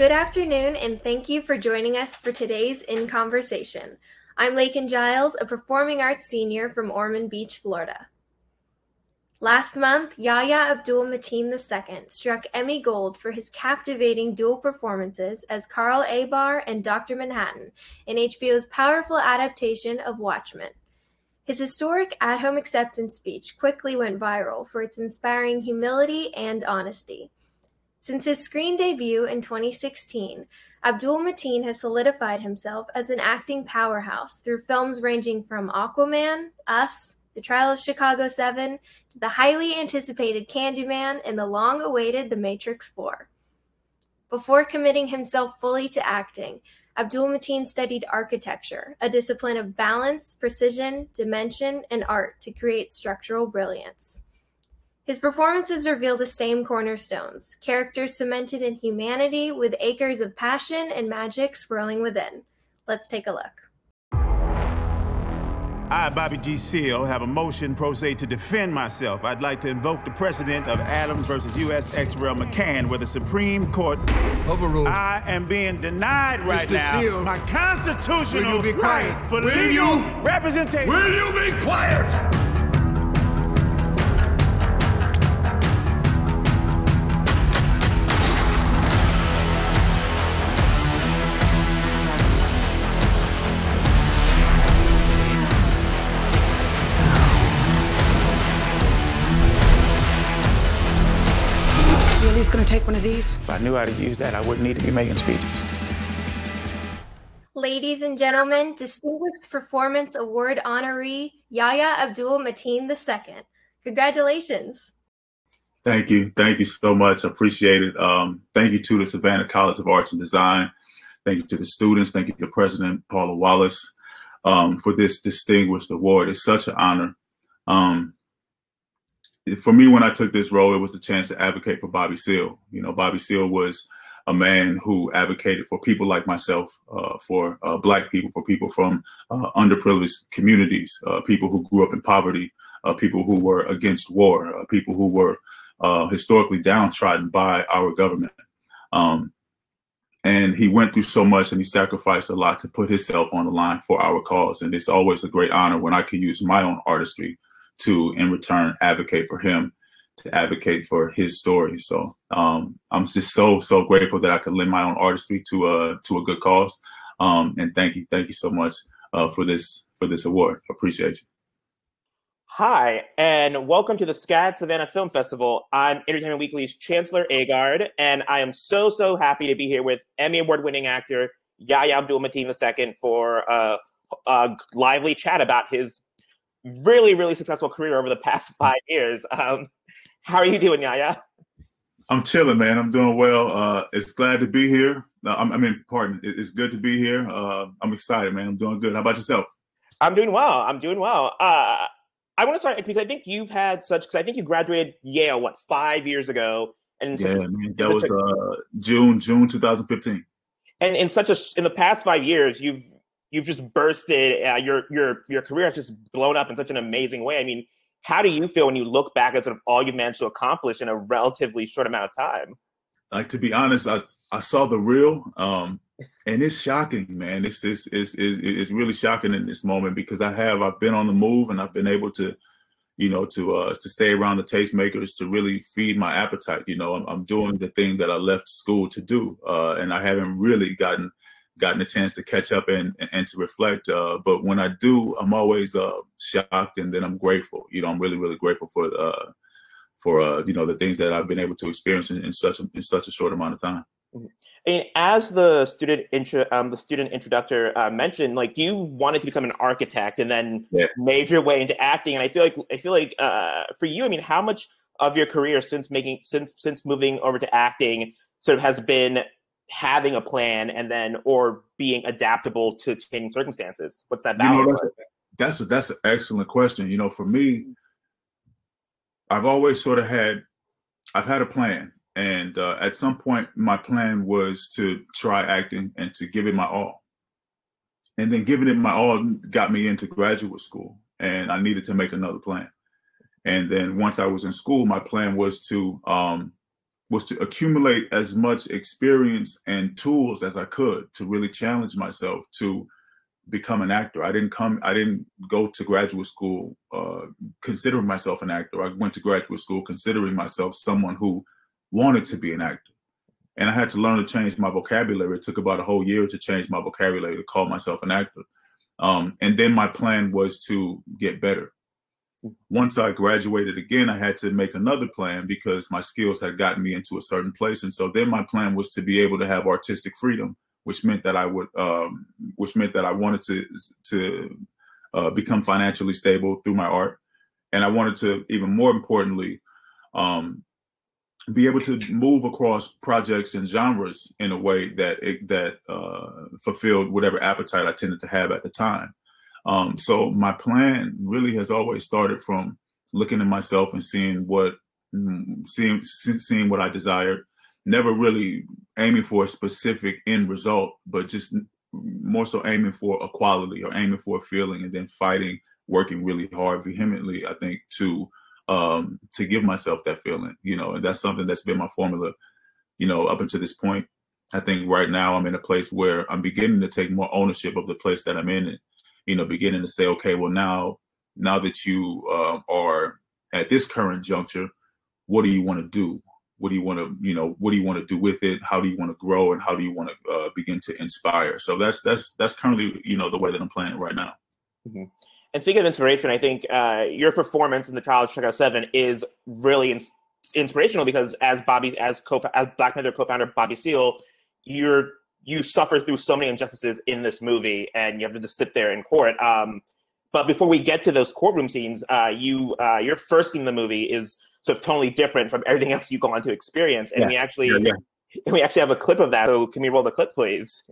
Good afternoon, and thank you for joining us for today's In Conversation. I'm Lakin Giles, a performing arts senior from Ormond Beach, Florida. Last month, Yahya Abdul Mateen II struck Emmy Gold for his captivating dual performances as Cal Abar and Dr. Manhattan in HBO's powerful adaptation of Watchmen. His historic at home acceptance speech quickly went viral for its inspiring humility and honesty. Since his screen debut in 2016, Abdul Mateen has solidified himself as an acting powerhouse through films ranging from Aquaman, Us, The Trial of Chicago 7, to the highly anticipated Candyman and the long awaited The Matrix 4. Before committing himself fully to acting, Abdul Mateen studied architecture, a discipline of balance, precision, dimension, and art to create structural brilliance. His performances reveal the same cornerstones characters cemented in humanity with acres of passion and magic swirling within. Let's take a look. I, Bobby G. Seale, have a motion pro se to defend myself. I'd like to invoke the precedent of Adams versus U.S. ex Rel McCann, where the Supreme Court overruled. I am being denied right Mr. now Seale, my constitutional will you be quiet? right for Will legal you? representation. Will you be quiet? Gonna take one of these? If I knew how to use that, I wouldn't need to be making speeches. Ladies and gentlemen, Distinguished Performance Award honoree Yahya Abdul Mateen II. Congratulations. Thank you. Thank you so much. I appreciate it. Um, thank you to the Savannah College of Arts and Design. Thank you to the students. Thank you to President Paula Wallace um, for this distinguished award. It's such an honor. Um, for me, when I took this role, it was a chance to advocate for Bobby Seale. You know, Bobby Seale was a man who advocated for people like myself, uh, for uh, Black people, for people from uh, underprivileged communities, uh, people who grew up in poverty, uh, people who were against war, uh, people who were historically downtrodden by our government. Um, and he went through so much and he sacrificed a lot to put himself on the line for our cause. And it's always a great honor when I can use my own artistry to, in return, advocate for him, to advocate for his story. So um, I'm just so so grateful that I could lend my own artistry to a to a good cause. Um, and thank you, thank you so much uh, for this for this award. Appreciate you. Hi, and welcome to the SCAD Savannah Film Festival. I'm Entertainment Weekly's Chancellor Agard, and I am so, so happy to be here with Emmy Award winning actor Yahya Abdul Mateen II for uh, a lively chat about his really, really successful career over the past five years. Um, how are you doing, Yahya? I'm chilling, man. I'm doing well. Uh, it's glad to be here. Uh, I'm, I mean, pardon. It's good to be here. Uh, I'm excited, man. I'm doing good. How about yourself? I'm doing well. I'm doing well. Uh, I want to start because I think you've had such, because I think you graduated Yale, what, five years ago? And Yeah, man. That was a- uh, June June 2015. and in such a in the past five years you've you've just bursted uh, your your your career has just blown up in such an amazing way i mean how do you feel when you look back at sort of all you've managed to accomplish in a relatively short amount of time Like to be honest, I I saw the real, um, and it's shocking, man. It's it's it's, it's really shocking in this moment because I have I've been on the move and I've been able to, you know, to uh to stay around the tastemakers to really feed my appetite. You know, I'm I'm doing the thing that I left school to do, uh, and I haven't really gotten gotten a chance to catch up and and to reflect. Uh, but when I do, I'm always uh shocked and then I'm grateful. You know, I'm really really grateful for uh for uh you know the things that I've been able to experience in, in such a in such a short amount of time. and as the student intro um, the student introductor uh, mentioned like you wanted to become an architect and then Yeah. made your way into acting and i feel like i feel like uh, for you i mean how much of your career since making since since moving over to acting sort of has been having a plan and then or being adaptable to changing circumstances what's that You know, balance that's, that's a, that's an excellent question. You know, for me, I've always sort of had, I've had a plan, and uh, at some point, my plan was to try acting and to give it my all. And then giving it my all got me into graduate school, and I needed to make another plan. And then once I was in school, my plan was to um, was to accumulate as much experience and tools as I could to really challenge myself to become an actor. I didn't come, I didn't go to graduate school uh, considering myself an actor. I went to graduate school considering myself someone who wanted to be an actor. And I had to learn to change my vocabulary. It took about a whole year to change my vocabulary to call myself an actor. Um, and then my plan was to get better once I graduated again, I had to make another plan because my skills had gotten me into a certain place. And so then my plan was to be able to have artistic freedom, which meant that I would, um, which meant that I wanted to to uh, become financially stable through my art, and I wanted to, even more importantly, um, be able to move across projects and genres in a way that it, that uh, fulfilled whatever appetite I tended to have at the time. Um, so my plan really has always started from looking at myself and seeing what mm, seeing seeing what I desired. Never really aiming for a specific end result, but just more so aiming for a quality or aiming for a feeling, and then fighting, working really hard, vehemently. I think to um, to give myself that feeling, you know, and that's something that's been my formula, you know, up until this point. I think right now I'm in a place where I'm beginning to take more ownership of the place that I'm in you know, beginning to say, okay, well now, now that you uh, are at this current juncture, what do you want to do? What do you want to, you know, what do you want to do with it? How do you want to grow, and how do you want to uh, begin to inspire? So that's that's that's currently, you know, the way that I'm playing right now. Mm-hmm. And speaking of inspiration, I think uh, your performance in the trial of Chicago Seven is really in- inspirational because as Bobby, as co as Black Panther co-founder Bobby Seale, you're you suffer through so many injustices in this movie, and you have to just sit there in court. Um, but before we get to those courtroom scenes, uh, you uh, your first scene in the movie is sort of totally different from everything else you go on to experience, and yeah. we actually yeah, yeah. we actually have a clip of that. So can we roll the clip, please?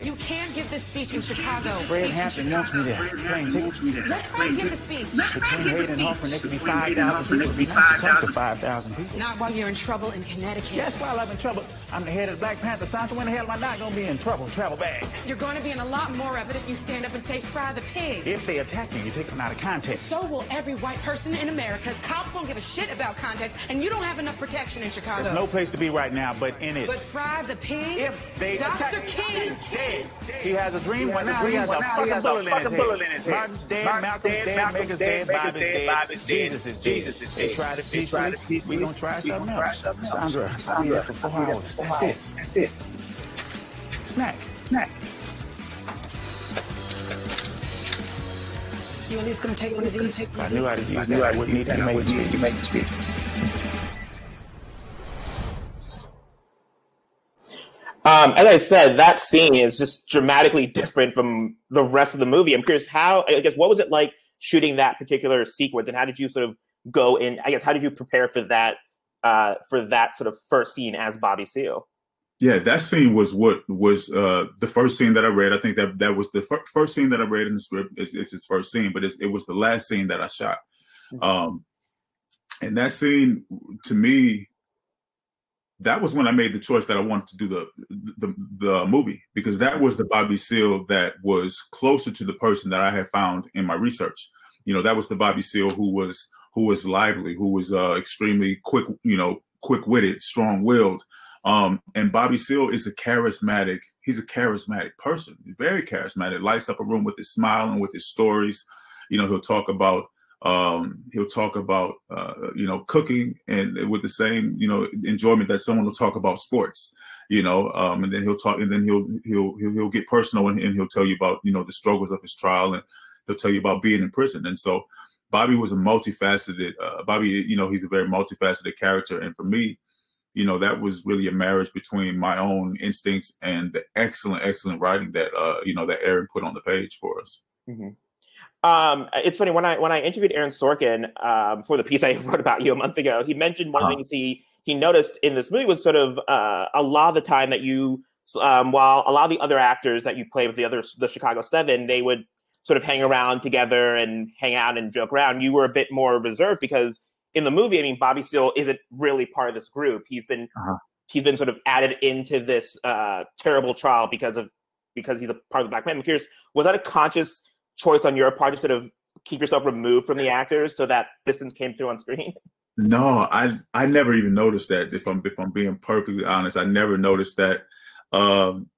You can give this speech in Chicago. Fred Hampton wants me there. Plane tickets. Let Fred give the speech. Between Wade and Hoffman, they could be 5,000 people. Be nice to talk to 5,000 people. Not while you're in trouble in Connecticut. Yes, while I'm in trouble. I'm the head of the Black Panther Santa. When the hell am I not going to be in trouble? Travel bag. You're going to be in a lot more of it if you stand up and say, fry the pigs. If they attack me, you take them out of context. So will every white person in America. Cops don't give a shit about context, and you don't have enough protection in Chicago. There's no place to be right now but in it. But fry the pigs? If they Dr. attack King is dead. He has a dream. Well, now he has a fucking bullet in his head. Martin's dead, Malcolm's dead, Medgar's dead, Bobby's dead, Jesus is dead. They tried it peacefully. We gonna try something else. Sandra, Sandra, for four hours. That's it. That's it. Snack. Snack. You at least gonna take one of these? If I knew how to use that, I wouldn't need to make a speech. Um, as I said, that scene is just dramatically different from the rest of the movie. I'm curious how, I guess, what was it like shooting that particular sequence, and how did you sort of go in? I guess, how did you prepare for that, uh, for that sort of first scene as Bobby Seale? Yeah, that scene was what was uh, the first scene that I read. I think that that was the fir- first scene that I read in the script. It's, it's his first scene, but it was the last scene that I shot. Mm-hmm. Um, and that scene, to me, that was when I made the choice that I wanted to do the, the the movie because that was the Bobby Seale that was closer to the person that I had found in my research. You know, that was the Bobby Seale who was who was lively, who was uh, extremely quick, you know, quick witted, strong willed. Um, and Bobby Seale is a charismatic. He's a charismatic person, very charismatic. Lights up a room with his smile and with his stories. You know, he'll talk about um, he'll talk about uh, you know cooking and with the same you know enjoyment that someone will talk about sports you know um, and then he'll talk and then he'll he'll he'll, he'll get personal and, and, he'll tell you about you know the struggles of his trial and he'll tell you about being in prison. And so bobby was a multifaceted uh, bobby you know he's a very multifaceted character. And for me you know that was really a marriage between my own instincts and the excellent excellent writing that uh, you know that aaron put on the page for us. Mm-hmm. Um, it's funny when I when I interviewed Aaron Sorkin um, for the piece I wrote about you a month ago. He mentioned one uh-huh. of the things he he noticed in this movie was sort of uh, a lot of the time that you, um, while a lot of the other actors that you play with the other the Chicago Seven, they would sort of hang around together and hang out and joke around. You were a bit more reserved because in the movie, I mean, Bobby Seale isn't really part of this group. He's been uh-huh. he's been sort of added into this uh, terrible trial because of because he's a part of the Black Man. I'm curious, was that a conscious choice on your part to sort of keep yourself removed from the actors so that distance came through on screen? No, I I never even noticed that. If I'm if I'm being perfectly honest, I never noticed that. Um,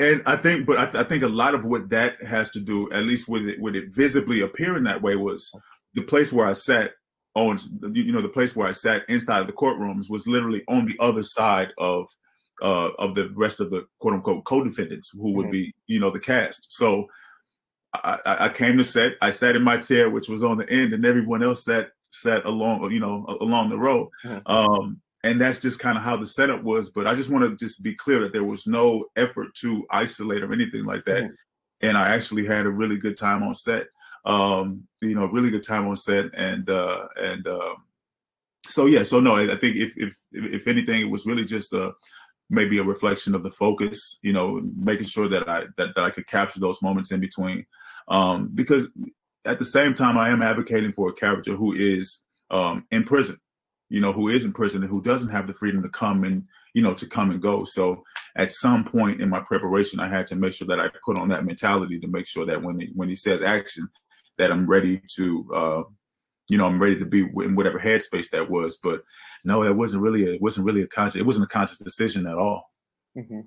and I think, but I, I, think a lot of what that has to do, at least with it, with it visibly appearing that way, was the place where I sat on, you know, the place where I sat inside of the courtrooms was literally on the other side of uh, of the rest of the quote unquote co-defendants who would mm-hmm. be, you know, the cast. So I, I, came to set. I sat in my chair, which was on the end, and everyone else sat sat along, you know, along the row. Mm-hmm. Um, and that's just kind of how the setup was. But I just want to just be clear that there was no effort to isolate or anything like that. Mm-hmm. And I actually had a really good time on set. Um, you know, really good time on set, and uh, and uh, so yeah, so no, I think if if if anything, it was really just a maybe a reflection of the focus. You know, making sure that I that, that I could capture those moments in between, um, because at the same time, I am advocating for a character who is um, in prison you know, who is in prison and who doesn't have the freedom to come and, you know, to come and go. So at some point in my preparation, I had to make sure that I put on that mentality to make sure that when he, when he says action, that I'm ready to, uh, you know, I'm ready to be in whatever headspace that was. But no, it wasn't really, a, it wasn't really a conscious, it wasn't a conscious decision at all. Mm-hmm.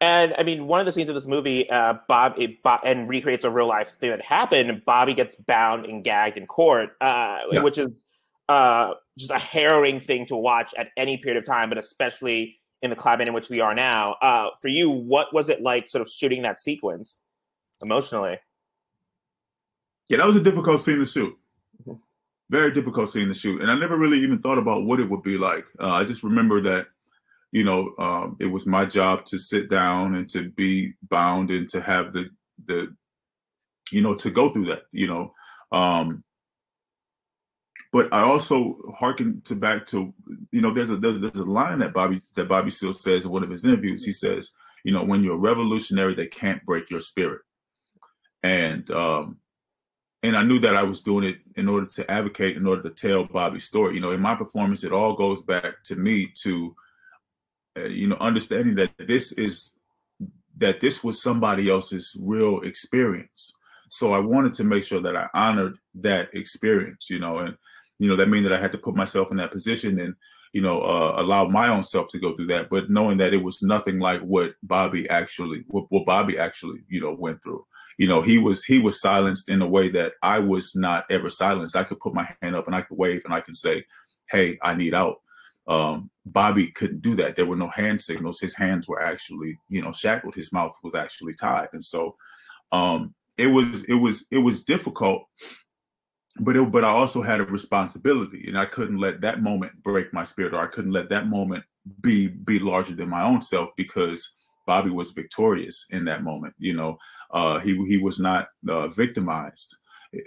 And I mean, one of the scenes of this movie, uh, Bob, it, Bob, and recreates a real life thing that happened. Bobby gets bound and gagged in court, uh, yeah. which is uh, just a harrowing thing to watch at any period of time, but especially in the climate in which we are now. Uh, for you, what was it like, sort of shooting that sequence emotionally? Yeah, that was a difficult scene to shoot. Mm-hmm. Very difficult scene to shoot, and I never really even thought about what it would be like. Uh, I just remember that, you know, um, it was my job to sit down and to be bound and to have the the, you know, to go through that. You know, um, but I also hearken to back to you know there's a there's, there's a line that Bobby that Bobby Seale says in one of his interviews. He says, you know, when you're a revolutionary, they can't break your spirit. And um, and I knew that I was doing it in order to advocate, in order to tell Bobby's story. You know, in my performance, it all goes back to me to uh, you know understanding that this is that this was somebody else's real experience. So I wanted to make sure that I honored that experience, you know, and you know, that mean that I had to put myself in that position and, you know, uh, allow my own self to go through that, but knowing that it was nothing like what Bobby actually, what, what Bobby actually, you know, went through. You know, he was he was silenced in a way that I was not ever silenced. I could put my hand up and I could wave and I could say, "Hey, I need out." Um, Bobby couldn't do that. There were no hand signals. His hands were actually, you know, shackled. His mouth was actually tied, and so um, it was it was it was difficult but it, but I also had a responsibility, and I couldn't let that moment break my spirit, or I couldn't let that moment be be larger than my own self because Bobby was victorious in that moment. You know, uh, he he was not uh, victimized.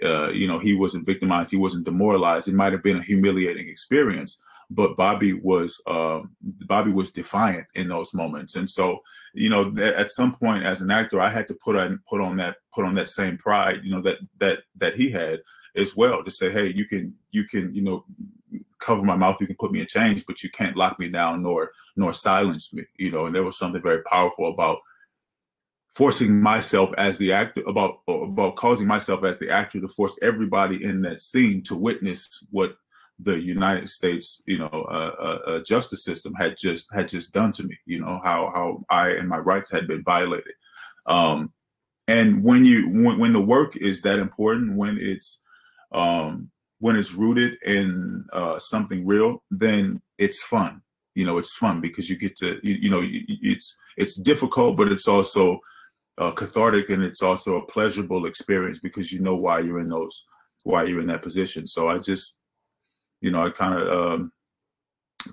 Uh, you know, he wasn't victimized. He wasn't demoralized. It might have been a humiliating experience, but Bobby was um, Bobby was defiant in those moments. And so, you know, at some point as an actor, I had to put on put on that put on that same pride, you know, that that that he had as well to say, hey, you can you can you know cover my mouth, you can put me in chains, but you can't lock me down nor nor silence me. You know, and there was something very powerful about forcing myself as the actor about about causing myself as the actor to force everybody in that scene to witness what the United States, you know, uh, uh, uh, justice system had just had just done to me. You know how how I and my rights had been violated. Um, and when you when, when the work is that important, when it's um, when it's rooted in uh, something real, then it's fun. You know, it's fun because you get to, you, you know, it's it's difficult, but it's also uh, cathartic and it's also a pleasurable experience because you know why you're in those, why you're in that position. So I just, you know, I kind of um,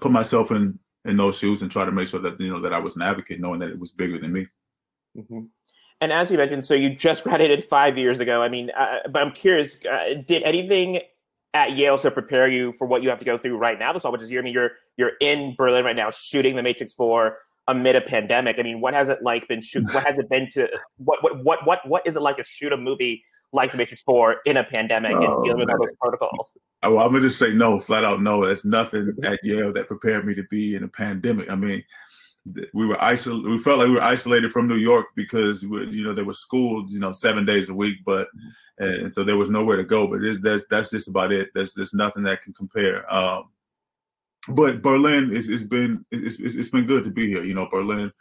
put myself in in those shoes and try to make sure that you know that I was an advocate, knowing that it was bigger than me. Mm-hmm. And as you mentioned, so you just graduated five years ago. I mean, uh, but I'm curious, uh, did anything at Yale to prepare you for what you have to go through right now? This all which is year. I mean, you're you're in Berlin right now, shooting The Matrix Four amid a pandemic. I mean, what has it like been shoot? What has it been to what what what what what is it like to shoot a movie like The Matrix Four in a pandemic oh, and dealing with all those protocols? Well, I'm gonna just say no, flat out no. There's nothing at Yale that prepared me to be in a pandemic. I mean, we were isolated. We felt like we were isolated from New York because you know there were schools, you know, seven days a week, but and so there was nowhere to go. But that's that's just about it. There's there's nothing that can compare. Um, but Berlin is it's been it's, it's, it's been good to be here. You know, Berlin,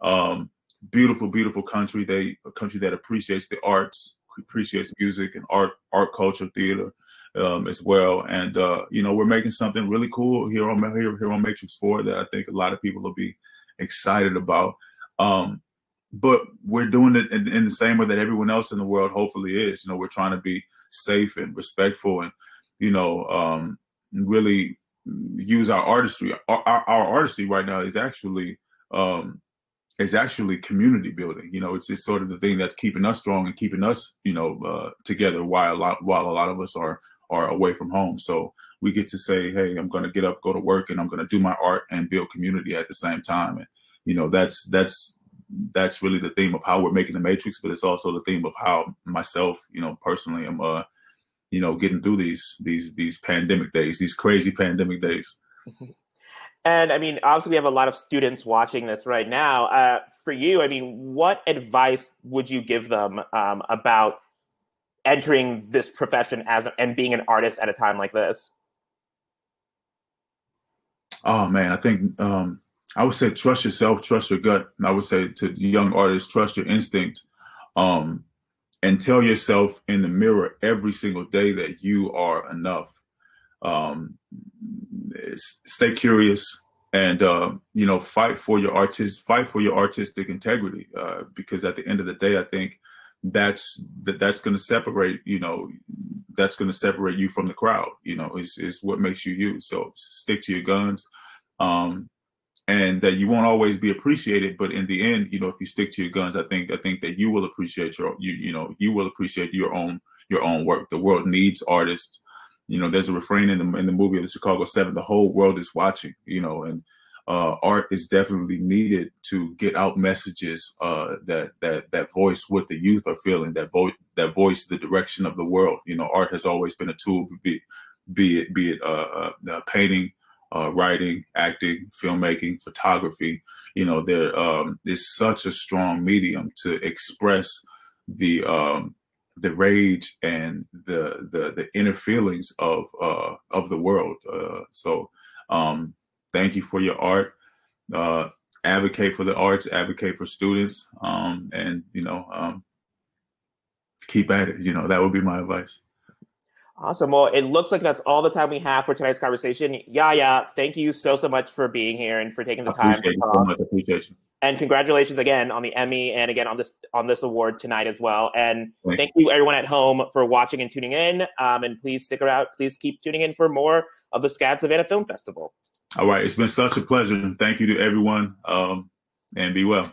um, beautiful, beautiful country. They a country that appreciates the arts, appreciates music and art, art culture, theater um, as well. And uh, you know, we're making something really cool here on here, here on Matrix Four that I think a lot of people will be excited about. Um, but we're doing it in, in, the same way that everyone else in the world hopefully is. You know, we're trying to be safe and respectful, and you know, um, really use our artistry. Our, our, our, artistry right now is actually um, is actually community building. You know, it's just sort of the thing that's keeping us strong and keeping us, you know, uh, together while a lot while a lot of us are are away from home. So we get to say, hey, I'm going to get up, go to work, and I'm going to do my art and build community at the same time. And you know, that's that's that's really the theme of how we're making the Matrix, but it's also the theme of how myself, you know, personally, I'm, uh, you know, getting through these these these pandemic days, these crazy pandemic days. And I mean, obviously, we have a lot of students watching this right now. Uh, for you, I mean, what advice would you give them um, about entering this profession as and being an artist at a time like this? Oh man, I think um, I would say trust yourself, trust your gut. And I would say to young artists, trust your instinct, um, and tell yourself in the mirror every single day that you are enough. Um, stay curious and uh, you know fight for your artist, fight for your artistic integrity. Uh, because at the end of the day, I think that's that that's going to separate you know that's going to separate you from the crowd you know is is what makes you you. So stick to your guns um and that you won't always be appreciated but in the end you know if you stick to your guns i think i think that you will appreciate your you you know you will appreciate your own your own work. The world needs artists. You know there's a refrain in the in the movie of the chicago seven the whole world is watching you know and uh, art is definitely needed to get out messages uh, that that that voice what the youth are feeling, that voice that voice the direction of the world. You know, art has always been a tool, be be it be it uh, uh painting, uh, writing, acting, filmmaking, photography. You know, there um, is such a strong medium to express the um, the rage and the the the inner feelings of uh, of the world. so. Um, thank you for your art. Uh, advocate for the arts, advocate for students, um, and you know, um, keep at it. You know, that would be my advice. Awesome. Well, it looks like that's all the time we have for tonight's conversation. Yahya, thank you so so much for being here and for taking the time. Appreciate you so much. Appreciate you. And congratulations again on the Emmy and again on this on this award tonight as well. And thank, thank you everyone at home for watching and tuning in. Um, and please stick around. Please keep tuning in for more of the SCAD Savannah Film Festival. All right. It's been such a pleasure. Thank you to everyone. Um, and be well.